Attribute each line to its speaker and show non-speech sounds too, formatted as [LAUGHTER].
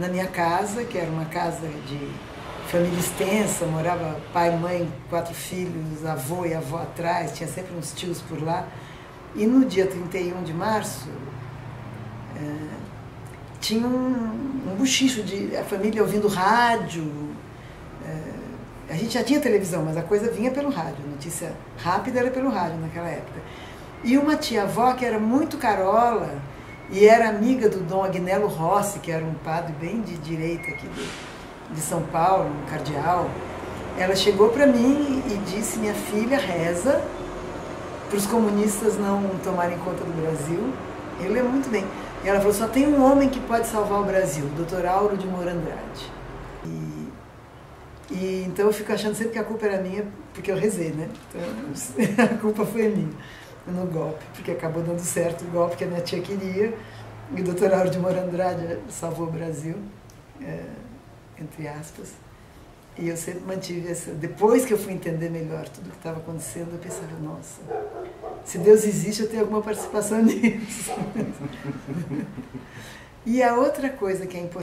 Speaker 1: na minha casa, que era uma casa de família extensa, morava pai, mãe, quatro filhos, avô e avó atrás, tinha sempre uns tios por lá. E no dia 31 de março, é, tinha um, um de a família ouvindo rádio. É, a gente já tinha televisão, mas a coisa vinha pelo rádio. A notícia rápida era pelo rádio naquela época. E uma tia-avó que era muito carola e era amiga do Dom Agnello Rossi, que era um padre bem de direita aqui de, de São Paulo, um cardeal. Ela chegou para mim e disse: Minha filha reza para os comunistas não tomarem conta do Brasil. Eu lembro muito bem. E ela falou: só tem um homem que pode salvar o Brasil, o Dr. Auro de Moura Andrade. E, e, então eu fico achando sempre que a culpa era minha, porque eu rezei, né? Então [LAUGHS] a culpa foi minha no golpe, porque acabou dando certo o golpe que a minha tia queria. E o Dr. Auro de Moura Andrade salvou o Brasil, é, entre aspas. E eu sempre mantive essa. Depois que eu fui entender melhor tudo o que estava acontecendo, eu pensava, nossa, se Deus existe, eu tenho alguma participação [LAUGHS] nisso. [LAUGHS] e a outra coisa que é importante.